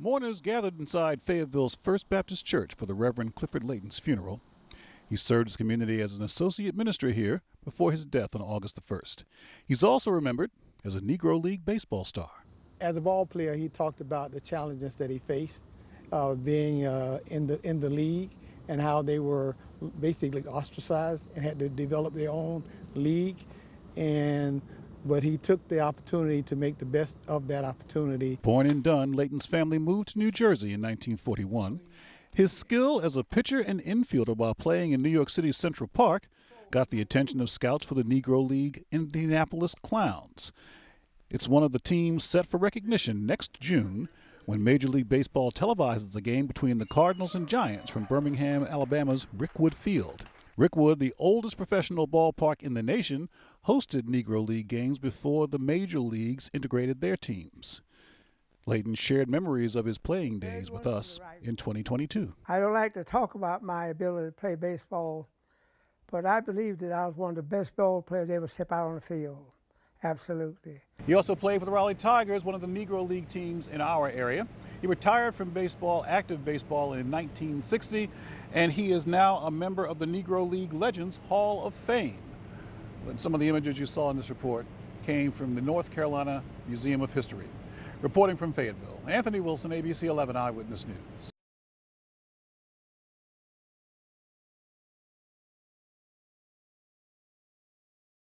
Mourners gathered inside Fayetteville's First Baptist Church for the Reverend Clifford Layton's funeral. He served his community as an associate minister here before his death on August the 1st. He's also remembered as a Negro League baseball star. As a ball player, he talked about the challenges that he faced uh, being uh, in the in the league and how they were basically ostracized and had to develop their own league. And but he took the opportunity to make the best of that opportunity. Born in Dunn, Layton's family moved to New Jersey in 1941. His skill as a pitcher and infielder while playing in New York City's Central Park got the attention of scouts for the Negro League Indianapolis Clowns. It's one of the teams set for recognition next June when Major League Baseball televises a game between the Cardinals and Giants from Birmingham, Alabama's Rickwood Field. Rickwood, the oldest professional ballpark in the nation, hosted Negro League games before the major leagues integrated their teams. Layton shared memories of his playing days with us in 2022. I don't like to talk about my ability to play baseball, but I believe that I was one of the best ball players ever step out on the field. Absolutely. He also played for the Raleigh Tigers, one of the Negro League teams in our area. He retired from baseball, active baseball, in 1960, and he is now a member of the Negro League Legends Hall of Fame. Some of the images you saw in this report came from the North Carolina Museum of History. Reporting from Fayetteville, Anthony Wilson, ABC 11 Eyewitness News.